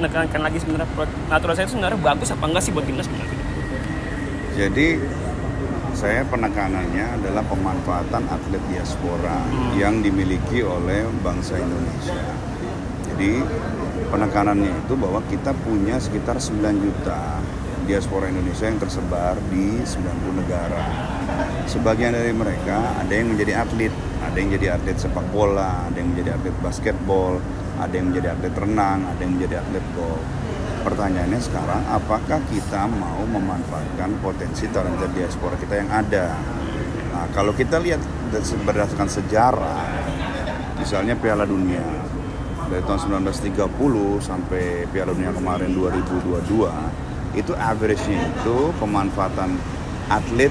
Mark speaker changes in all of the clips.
Speaker 1: menekankan lagi sebenarnya pro- naturalisasi itu sebenarnya bagus apa enggak sih buat timnas sebenarnya?
Speaker 2: Jadi saya penekanannya adalah pemanfaatan atlet diaspora yang dimiliki oleh bangsa Indonesia. Jadi penekanannya itu bahwa kita punya sekitar 9 juta diaspora Indonesia yang tersebar di 90 negara. Sebagian dari mereka ada yang menjadi atlet, ada yang jadi atlet sepak bola, ada yang menjadi atlet basketball, ada yang menjadi atlet renang, ada yang menjadi atlet golf. Pertanyaannya sekarang, apakah kita mau memanfaatkan potensi talenta diaspora kita yang ada? Nah, kalau kita lihat berdasarkan sejarah, misalnya Piala Dunia dari tahun 1930 sampai Piala Dunia kemarin 2022, itu average-nya itu pemanfaatan atlet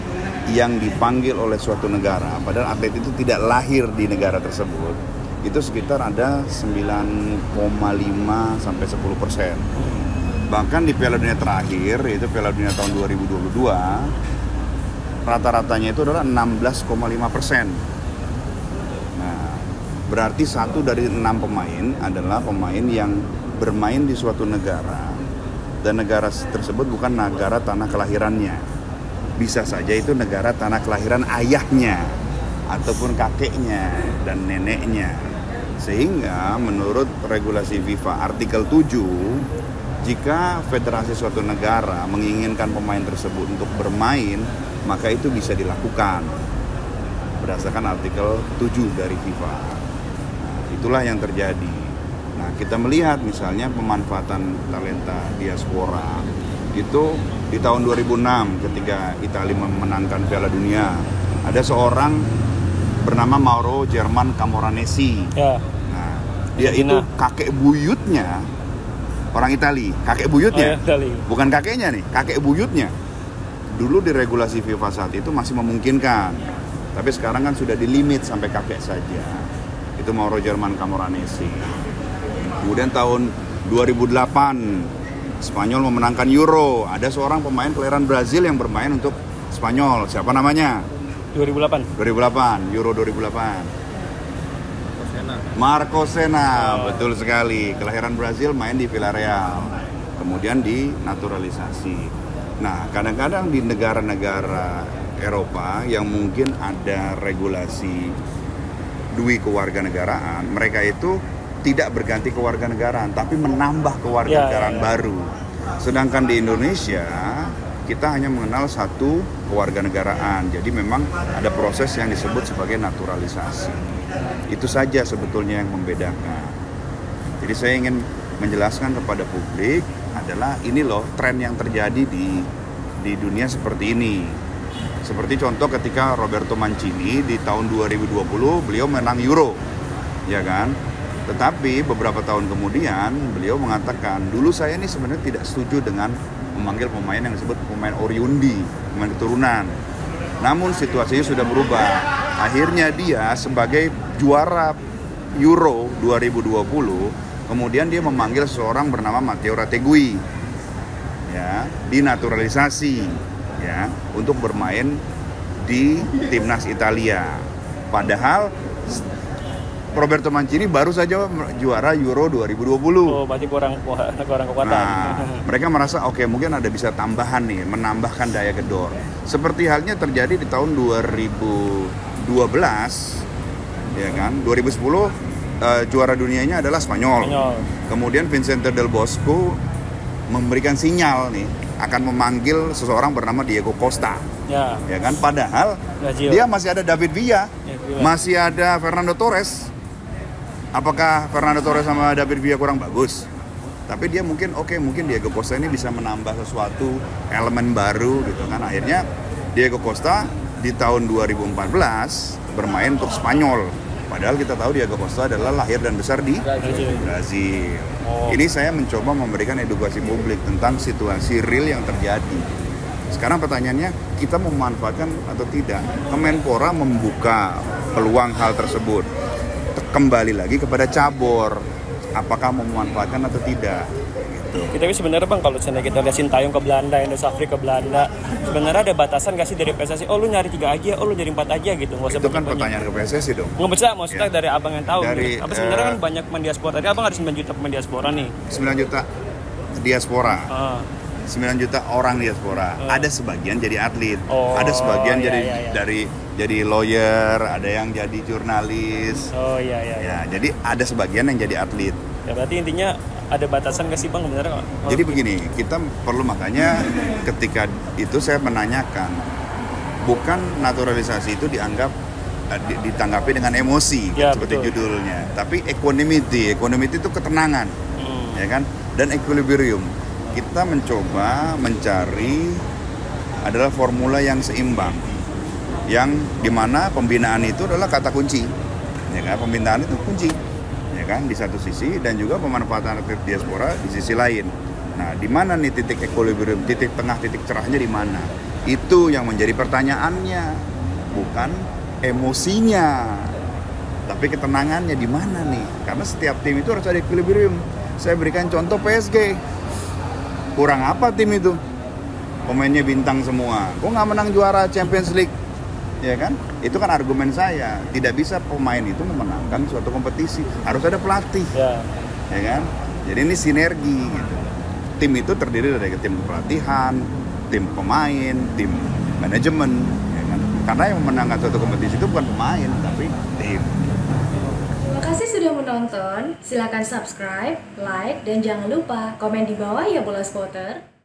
Speaker 2: yang dipanggil oleh suatu negara, padahal atlet itu tidak lahir di negara tersebut, itu sekitar ada 9,5 sampai 10 persen bahkan di Piala Dunia terakhir yaitu Piala Dunia tahun 2022 rata-ratanya itu adalah 16,5 persen. Nah, berarti satu dari enam pemain adalah pemain yang bermain di suatu negara dan negara tersebut bukan negara tanah kelahirannya. Bisa saja itu negara tanah kelahiran ayahnya ataupun kakeknya dan neneknya. Sehingga menurut regulasi FIFA artikel 7 jika federasi suatu negara menginginkan pemain tersebut untuk bermain, maka itu bisa dilakukan berdasarkan artikel 7 dari FIFA. Nah, itulah yang terjadi. Nah, kita melihat misalnya pemanfaatan talenta diaspora itu di tahun 2006 ketika Italia memenangkan Piala Dunia, ada seorang bernama Mauro Jerman Camoranesi.
Speaker 1: Ya.
Speaker 2: Nah, dia itu kakek buyutnya orang Itali, kakek buyutnya.
Speaker 1: Oh, ya, Itali.
Speaker 2: Bukan kakeknya nih, kakek buyutnya. Dulu di regulasi FIFA saat itu masih memungkinkan. Tapi sekarang kan sudah dilimit sampai kakek saja. Itu Mauro Jerman Camoranesi. Kemudian tahun 2008 Spanyol memenangkan Euro. Ada seorang pemain kelahiran Brazil yang bermain untuk Spanyol. Siapa namanya?
Speaker 1: 2008.
Speaker 2: 2008, Euro 2008. Marco Sena, betul sekali. Kelahiran Brazil main di Villarreal. Kemudian dinaturalisasi. Nah, kadang-kadang di negara-negara Eropa yang mungkin ada regulasi dui kewarganegaraan, mereka itu tidak berganti kewarganegaraan, tapi menambah kewarganegaraan
Speaker 1: Ya, ya, ya.
Speaker 2: baru. Sedangkan di Indonesia kita hanya mengenal satu kewarganegaraan. Jadi memang ada proses yang disebut sebagai naturalisasi. Itu saja sebetulnya yang membedakan. Jadi saya ingin menjelaskan kepada publik adalah ini loh tren yang terjadi di di dunia seperti ini. Seperti contoh ketika Roberto Mancini di tahun 2020 beliau menang Euro. Ya kan? Tetapi beberapa tahun kemudian beliau mengatakan, dulu saya ini sebenarnya tidak setuju dengan memanggil pemain yang disebut pemain oriundi, pemain keturunan. Namun situasinya sudah berubah. Akhirnya dia sebagai juara Euro 2020, kemudian dia memanggil seorang bernama Matteo Rategui. Ya, dinaturalisasi ya untuk bermain di timnas Italia. Padahal Roberto Mancini baru saja juara Euro 2020.
Speaker 1: Oh, berarti kurang kurang kekuatan.
Speaker 2: Nah, mereka merasa oke mungkin ada bisa tambahan nih, menambahkan daya gedor. Seperti halnya terjadi di tahun 2012, ya kan? 2010 eh, juara dunianya adalah Spanyol.
Speaker 1: Spanyol.
Speaker 2: Kemudian Vincente del Bosco memberikan sinyal nih akan memanggil seseorang bernama Diego Costa,
Speaker 1: Ya,
Speaker 2: ya kan? Padahal
Speaker 1: Brazil.
Speaker 2: dia masih ada David Villa,
Speaker 1: Ya, Villa.
Speaker 2: masih ada Fernando Torres. Apakah Fernando Torres sama David Villa kurang bagus? Tapi dia mungkin oke mungkin Diego Costa ini bisa menambah sesuatu elemen baru gitu kan. Akhirnya Diego Costa di tahun 2014 bermain untuk Spanyol. Padahal kita tahu Diego Costa adalah lahir dan besar di
Speaker 1: Brazil.
Speaker 2: Brazil.
Speaker 1: Oh.
Speaker 2: Ini saya mencoba memberikan edukasi publik tentang situasi real yang terjadi. Sekarang pertanyaannya, kita memanfaatkan atau tidak? Kemenpora membuka peluang hal tersebut. Kembali lagi kepada cabur, apakah memanfaatkan atau tidak? Gitu.
Speaker 1: Tapi sebenarnya bang kalau misalnya kita lihat Sintayong ke Belanda, Indo Safri ke Belanda, sebenarnya ada batasan gak sih dari PSSI? Oh lu nyari tiga aja, oh lu nyari empat aja gitu, nggak usah
Speaker 2: Itu kan pertanyaan ke PSSI dong.
Speaker 1: Nggak bisa, maksudnya
Speaker 2: Ya.
Speaker 1: dari abang yang tahu.
Speaker 2: Dari,
Speaker 1: gitu. Apa sebenarnya
Speaker 2: eh,
Speaker 1: kan banyak pemain diaspora. Tadi abang ada 9 juta pemain diaspora nih.
Speaker 2: 9 juta. diaspora.
Speaker 1: Ah.
Speaker 2: 9 juta orang diaspora.
Speaker 1: Oh.
Speaker 2: Ada sebagian jadi atlet,
Speaker 1: Oh,
Speaker 2: ada sebagian
Speaker 1: iya,
Speaker 2: jadi
Speaker 1: iya, iya.
Speaker 2: dari jadi lawyer, ada yang jadi jurnalis.
Speaker 1: Oh iya iya. iya.
Speaker 2: Ya, jadi ada sebagian yang jadi atlet.
Speaker 1: Ya berarti intinya ada batasan nggak sih bang kalau-
Speaker 2: Jadi begini, kita perlu makanya ketika itu saya menanyakan, bukan naturalisasi itu dianggap eh, di- ditanggapi dengan emosi
Speaker 1: Ya,
Speaker 2: seperti
Speaker 1: betul.
Speaker 2: judulnya, tapi equanimity, equanimity itu ketenangan,
Speaker 1: Hmm.
Speaker 2: ya kan, dan equilibrium. Kita mencoba mencari adalah formula yang seimbang, yang di mana pembinaan itu adalah kata kunci, ya kan, pembinaan itu kunci, ya kan, di satu sisi dan juga pemanfaatan atlet diaspora di sisi lain. Nah, di mana nih titik equilibrium, titik tengah, titik cerahnya di mana? Itu yang menjadi pertanyaannya, bukan emosinya, tapi ketenangannya di mana nih? Karena setiap tim itu harus ada equilibrium. Saya berikan contoh PSG. Kurang apa tim itu? Pemainnya bintang semua. Kok nggak menang juara Champions League? Ya kan? Itu kan argumen saya. Tidak bisa pemain itu memenangkan suatu kompetisi. Harus ada pelatih,
Speaker 1: Ya.
Speaker 2: ya kan? Jadi ini sinergi gitu. Tim itu terdiri dari tim pelatihan, tim pemain, tim manajemen, ya kan? Karena yang memenangkan suatu kompetisi itu bukan pemain, tapi tim.
Speaker 3: Terima kasih sudah menonton. Silakan subscribe, like, dan jangan lupa komen di bawah ya bola spotter.